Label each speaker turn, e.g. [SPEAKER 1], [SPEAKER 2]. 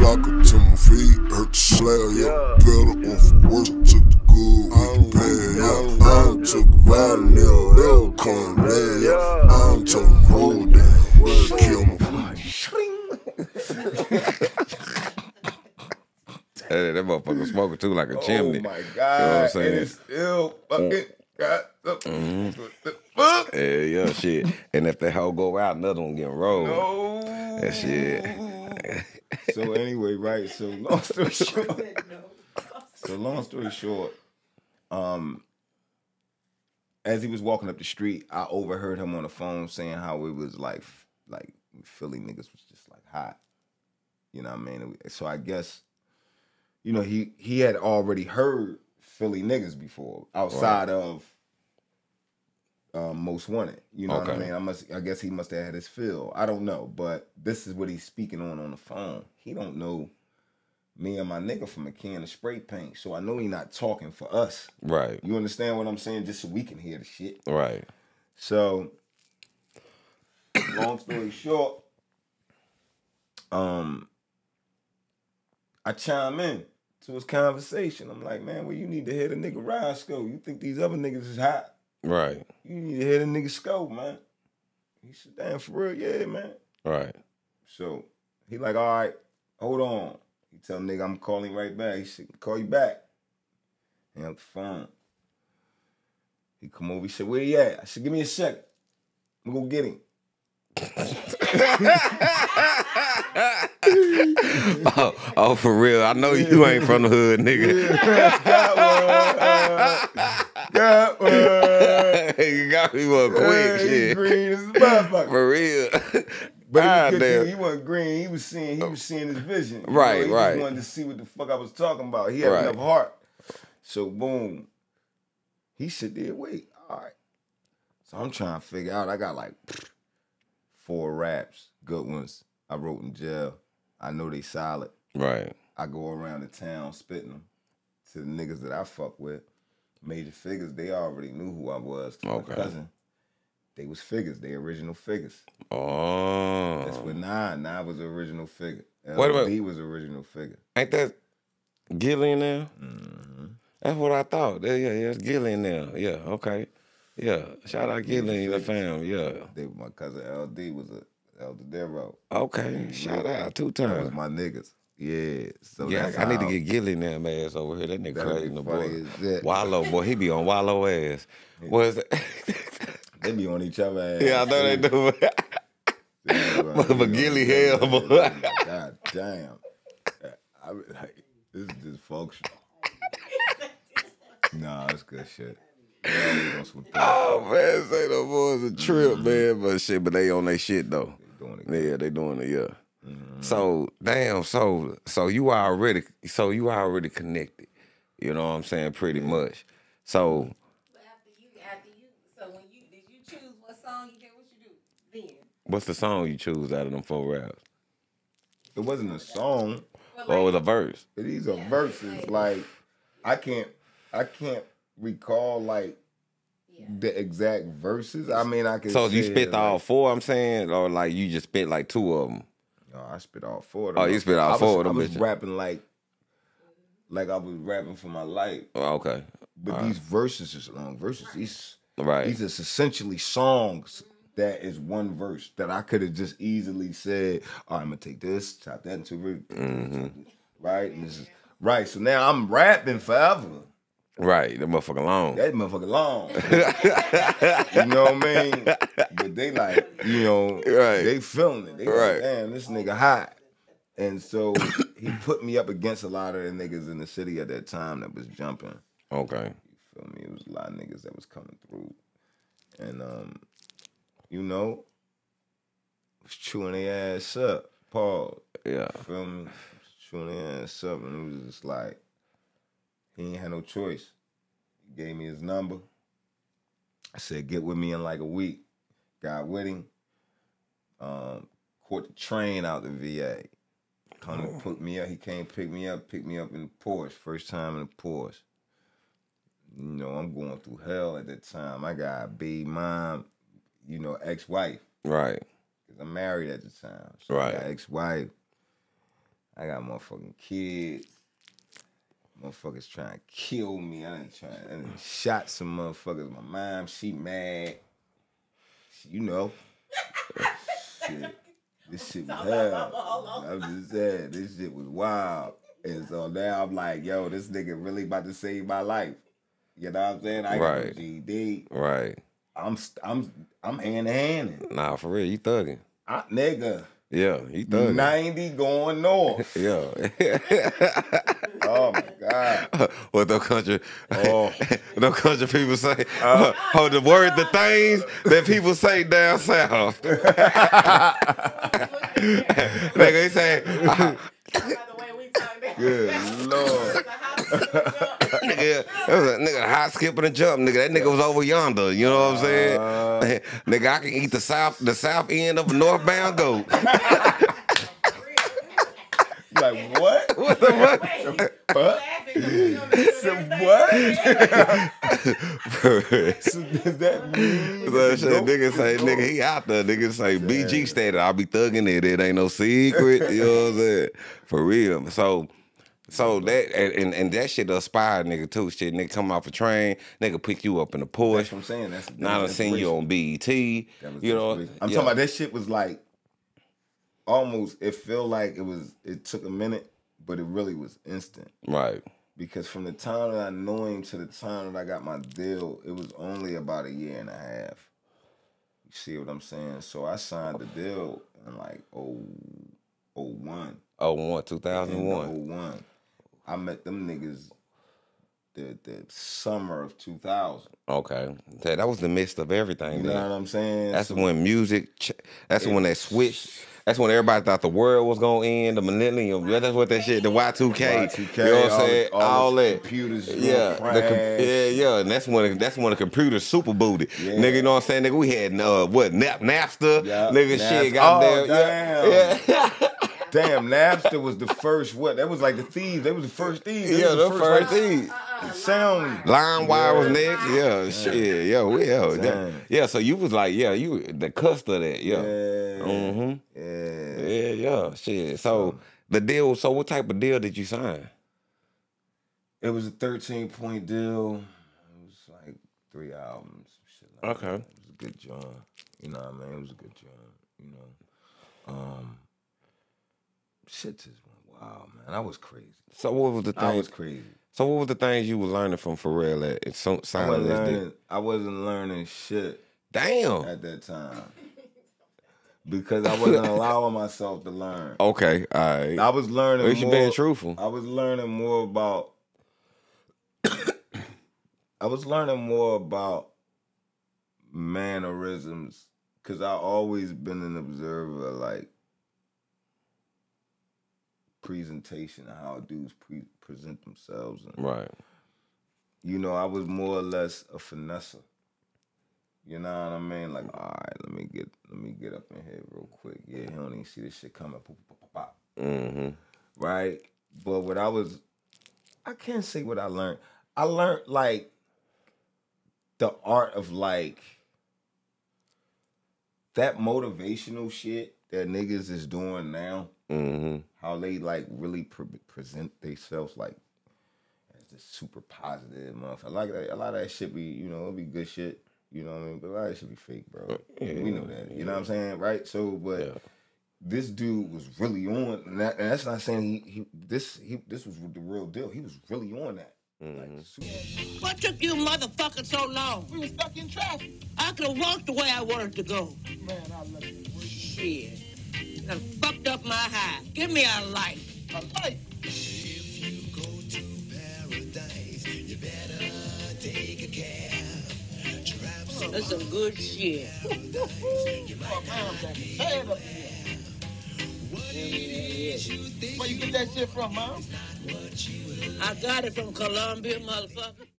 [SPEAKER 1] blocker to my feet, hurt the slab, yeah. Better off worse, took the good, we can pay, yeah. I don't took violent, yeah. They'll come there, yeah. I don't took hold down, kill my
[SPEAKER 2] Hey, that motherfucker smoking too like a chimney.
[SPEAKER 3] Oh my
[SPEAKER 2] You know what I'm
[SPEAKER 3] god!
[SPEAKER 2] saying?
[SPEAKER 3] and it's still fucking got the,
[SPEAKER 2] Mm-hmm.
[SPEAKER 3] the fuck?
[SPEAKER 2] Yeah, yeah, shit. And if that hoe go out, another one getting rolled.
[SPEAKER 3] No.
[SPEAKER 2] That shit.
[SPEAKER 3] So anyway, right? So long story short. So long story short, um, as he was walking up the street, I overheard him on the phone saying how it was like, like Philly niggas was just like hot. You know what I mean? So I guess, you know, he he had already heard Philly niggas before outside of um, Most Wanted. You know what I mean? I must. I guess he must have had his fill. I don't know, but this is what he's speaking on on the phone. He don't know me and my nigga from a can of spray paint, so I know he not talking for us.
[SPEAKER 2] Right,
[SPEAKER 3] You understand what I'm saying? Just so we can hear the shit.
[SPEAKER 2] right.
[SPEAKER 3] So, long story short, um, I chime in to his conversation. I'm like, man, well, you need to hear the nigga Rosco. You think these other niggas is hot?
[SPEAKER 2] Right,
[SPEAKER 3] You need to hear the nigga scope, man. He said, damn, for real, yeah, man.
[SPEAKER 2] right.
[SPEAKER 3] So he like, all right, hold on. He tell nigga I'm calling right back. He said, call you back. And up the phone. He come over, he said, where he at? I said, give me a second. I'm gonna go get him.
[SPEAKER 2] oh, oh, for real. I know you ain't from the hood, nigga.
[SPEAKER 3] That one. Uh, Got one.
[SPEAKER 2] you got me one quick
[SPEAKER 3] he
[SPEAKER 2] shit.
[SPEAKER 3] green as a motherfucker.
[SPEAKER 2] For real.
[SPEAKER 3] But
[SPEAKER 2] God
[SPEAKER 3] he, was
[SPEAKER 2] ah,
[SPEAKER 3] good, he wasn't green. He was seeing. He was seeing his vision.
[SPEAKER 2] Right,
[SPEAKER 3] know, he
[SPEAKER 2] right.
[SPEAKER 3] Just wanted to see what the fuck I was talking about. He had
[SPEAKER 2] Right.
[SPEAKER 3] enough heart. So boom, he sit there. Wait, all right. So I'm trying to figure out. I got like four raps, good ones. I wrote in jail. I know they solid.
[SPEAKER 2] Right.
[SPEAKER 3] I go around the town spitting them to the niggas that I fuck with. Major Figgas, they already knew who I was.
[SPEAKER 2] Okay.
[SPEAKER 3] My cousin, they was Figgas. They original Figgas.
[SPEAKER 2] Oh.
[SPEAKER 3] That's what Nine. Nine was the original figure.
[SPEAKER 2] Wait a minute.
[SPEAKER 3] LD was original figure.
[SPEAKER 2] Ain't that Gillian now?
[SPEAKER 3] Mm-hmm.
[SPEAKER 2] That's what I thought. Yeah, yeah, yeah. It's Gillian now. Yeah, okay. Yeah. Shout out Gillian, the fam. Yeah.
[SPEAKER 3] They, my cousin LD was a Elder Darrow.
[SPEAKER 2] Okay. Shout out two times.
[SPEAKER 3] my niggas. Yeah. So
[SPEAKER 2] Yeah,
[SPEAKER 3] that's
[SPEAKER 2] I need to
[SPEAKER 3] how-
[SPEAKER 2] get Gillian them ass over here. That nigga crazy,
[SPEAKER 3] be
[SPEAKER 2] the boy.
[SPEAKER 3] as.
[SPEAKER 2] Wallo, boy, he be on Wallo ass. What is that?
[SPEAKER 3] They be on each other. Ass
[SPEAKER 2] yeah, I know they do.
[SPEAKER 3] They be
[SPEAKER 2] But
[SPEAKER 3] they Gillie
[SPEAKER 2] hell,
[SPEAKER 3] other
[SPEAKER 2] boy.
[SPEAKER 3] God damn. I, like, this is dysfunctional. nah, it's good shit. They always on some things.
[SPEAKER 2] oh man, say the boys a trip, mm-hmm. man. But shit, but they on their shit though.
[SPEAKER 3] They doing it.
[SPEAKER 2] Yeah, they doing it. Yeah. So damn. So so you already so you already connected. You know what I'm saying? Pretty much. So
[SPEAKER 4] But after you, after you, so when you did you choose what song you did? What you do then?
[SPEAKER 2] what's the song you choose out of them four raps?
[SPEAKER 3] It wasn't a song.
[SPEAKER 4] Well,
[SPEAKER 2] Or it was a verse?
[SPEAKER 3] These are verses. Like I can't I can't recall like
[SPEAKER 4] Yeah.
[SPEAKER 3] the exact verses. I mean I can
[SPEAKER 2] So you spit
[SPEAKER 3] like,
[SPEAKER 2] all four? I'm saying, or like you just spit like two of them?
[SPEAKER 3] Spit all four of
[SPEAKER 2] Oh,
[SPEAKER 3] them.
[SPEAKER 2] you spit all
[SPEAKER 3] I was-
[SPEAKER 2] four of them
[SPEAKER 3] I was
[SPEAKER 2] bitches.
[SPEAKER 3] rapping like like I was rapping for my life.
[SPEAKER 2] Oh, okay,
[SPEAKER 3] But
[SPEAKER 2] All right.
[SPEAKER 3] these verses is long verses. These
[SPEAKER 2] right.
[SPEAKER 3] these is essentially songs that is one verse that I could have just easily said, all right, I'm gonna take this, chop that into it,
[SPEAKER 2] Mm-hmm.
[SPEAKER 3] right? And this is, right. So now I'm rapping forever.
[SPEAKER 2] Right, the motherfucker long.
[SPEAKER 3] That motherfucker long. you know what I mean? But they like, you know,
[SPEAKER 2] Right.
[SPEAKER 3] they feeling it. They
[SPEAKER 2] Right.
[SPEAKER 3] like, damn, this nigga hot. And so he put me up against a lot of the niggas in the city at that time that was jumping.
[SPEAKER 2] Okay, You
[SPEAKER 3] Feel me? It was a lot of niggas that was coming through. And um, you know, was chewing their ass up. Paul.
[SPEAKER 2] yeah,
[SPEAKER 3] Feel me? Chewing their ass up and it was just like he ain't had no choice. He gave me his number. I said, get with me in like a week. Got with him. Um, caught the train out the VA. Come to pick me up. He came pick me up, pick me up in the Porsche. First time in the Porsche. You know, I'm going through hell at that time. I got a big mom, you know, ex-wife.
[SPEAKER 2] right,
[SPEAKER 3] Cause I'm married at the time. So
[SPEAKER 2] Right.
[SPEAKER 3] I got ex-wife. I got motherfucking kids. Motherfuckers trying to kill me. I done trying, I done shot some motherfuckers. My mom, she mad. She- You know. shit. This shit was hell. I'm just saying, this shit was wild. And so now I'm like, yo, this nigga really about to save my life. You know what I'm saying? I got
[SPEAKER 2] Right.
[SPEAKER 3] a GD.
[SPEAKER 2] Right.
[SPEAKER 3] I'm I'm I'm hand to hand.
[SPEAKER 2] Nah, for real, you thugging.
[SPEAKER 3] I, nigga,
[SPEAKER 2] Yeah, you thugging.
[SPEAKER 3] 90 going north.
[SPEAKER 2] Yeah.
[SPEAKER 3] Oh my god.
[SPEAKER 2] what the country?
[SPEAKER 3] Oh.
[SPEAKER 2] the country people say. oh, the word, the things that people say down south. Nigga, they say, uh,
[SPEAKER 4] By the way we talk now.
[SPEAKER 3] Good lord.
[SPEAKER 2] nigga, that was a nigga hot skipping and jump, nigga. That nigga was over yonder. You know what I'm saying?
[SPEAKER 3] Uh.
[SPEAKER 2] Nigga, I can eat the south, the south end of a northbound goat.
[SPEAKER 3] Like what?
[SPEAKER 2] what the fuck?
[SPEAKER 3] What?
[SPEAKER 4] Laughing 'cause we don't know
[SPEAKER 3] So what? So does that mean?
[SPEAKER 2] So shit, nigga say, nigga, he out there. Nigga say, BG stated, I'll be thugging it. It ain't no secret. You know what I'm saying? For real. So, so that and, and, that shit aspire nigga too. Shit, nigga come off a train, nigga pick you up in the
[SPEAKER 3] That's
[SPEAKER 2] Porsche.
[SPEAKER 3] what I'm saying. That's
[SPEAKER 2] Now I seen you on BET.
[SPEAKER 3] That was
[SPEAKER 2] You know.
[SPEAKER 3] I'm
[SPEAKER 2] yeah.
[SPEAKER 3] talking about that shit was like almost. It felt like it was. It took a minute, but it really was instant.
[SPEAKER 2] Right.
[SPEAKER 3] Because from the time that I knew him to the time that I got my deal, it was only about a year and a half. You see what I'm saying? So I signed the deal in like oh oh one.
[SPEAKER 2] Oh, one, 2001.
[SPEAKER 3] 01. I met them niggas the the summer of 2000.
[SPEAKER 2] Okay. So that was the midst of everything.
[SPEAKER 3] You know what I'm saying?
[SPEAKER 2] That's
[SPEAKER 3] So-
[SPEAKER 2] when music. That's when that switched. That's when everybody thought the world was gonna end, the millennium. Yeah, that's what that shit, the Y two K.
[SPEAKER 3] Y2K,
[SPEAKER 2] You know what I'm saying?
[SPEAKER 3] all the
[SPEAKER 2] All that.
[SPEAKER 3] computers
[SPEAKER 2] Yeah, the com- yeah, yeah. And that's when that's when the computer super booted.
[SPEAKER 3] Yeah.
[SPEAKER 2] Nigga, you know what I'm saying? Nigga, we had uh, what Nap Napster.
[SPEAKER 3] Yeah,
[SPEAKER 2] Nigga, shit, goddamn.
[SPEAKER 3] Oh,
[SPEAKER 2] yeah,
[SPEAKER 3] damn.
[SPEAKER 2] yeah.
[SPEAKER 3] Damn, Napster was the first what? That was like the thieves. They was the first thieves.
[SPEAKER 2] Yeah,
[SPEAKER 3] was
[SPEAKER 2] the first
[SPEAKER 3] like,
[SPEAKER 2] thing.
[SPEAKER 3] sound.
[SPEAKER 2] LimeWire was next. Yeah, shit. Yeah, we yeah, that- yeah. So you was like, yeah, you the cusp of that.
[SPEAKER 3] Yeah.
[SPEAKER 2] Yeah. Mm-hmm.
[SPEAKER 3] Yeah.
[SPEAKER 2] Yeah, yeah, shit. So the deal. So what type of deal did you sign?
[SPEAKER 3] It was a 13 point deal. It was like three albums. Shit like
[SPEAKER 2] Okay.
[SPEAKER 3] That. It was a good job. You know what I mean? It was a good job. You know. Um shit just went wild, man. I was crazy.
[SPEAKER 2] So what was the
[SPEAKER 3] I
[SPEAKER 2] thing?
[SPEAKER 3] was crazy.
[SPEAKER 2] So what was the things you were learning from Pharrell at, at some
[SPEAKER 3] I
[SPEAKER 2] signing
[SPEAKER 3] wasn't
[SPEAKER 2] this
[SPEAKER 3] learning I wasn't learning shit
[SPEAKER 2] Damn.
[SPEAKER 3] at that time. Because I wasn't allowing myself to learn.
[SPEAKER 2] Okay, all right.
[SPEAKER 3] I was learning
[SPEAKER 2] least you
[SPEAKER 3] more,
[SPEAKER 2] being truthful.
[SPEAKER 3] I was learning more about I was learning more about mannerisms because I always been an observer like presentation and how dudes pre- present themselves and
[SPEAKER 2] Right.
[SPEAKER 3] you know, I was more or less a finesser. You know what I mean? Like, all right, let me get let me get up in here real quick. Yeah, he don't even see this shit coming. Pop, pop, pop, pop.
[SPEAKER 2] Mm-hmm.
[SPEAKER 3] Right? But what I was I can't say what I learned. I learned like the art of like that motivational shit that niggas is doing now.
[SPEAKER 2] Mm-hmm.
[SPEAKER 3] How they like really pre- present themselves like as this super positive motherfucker. Like a lot of that shit be, you know, it'll be good shit. You know what I mean? But a lot of that shit be fake, bro.
[SPEAKER 2] Yeah,
[SPEAKER 3] we know that. You know what I'm saying? Right? So, but
[SPEAKER 2] Yeah.
[SPEAKER 3] this dude was really on, and, that, and that's not saying he, he this he this was the real deal. He was really on that. Like,
[SPEAKER 2] Mhm.
[SPEAKER 5] What took you motherfuckers so long?
[SPEAKER 6] We were stuck in traffic.
[SPEAKER 5] I could have walked the way I wanted to go.
[SPEAKER 6] Man, I love you.
[SPEAKER 5] Shit. Done fucked up my high. Give me a light.
[SPEAKER 6] A light.
[SPEAKER 5] Oh, that's some good shit.
[SPEAKER 6] Oh, man, I'm gonna tear it up here. Where you get that shit from, man?
[SPEAKER 5] I got it from Colombia, motherfucker.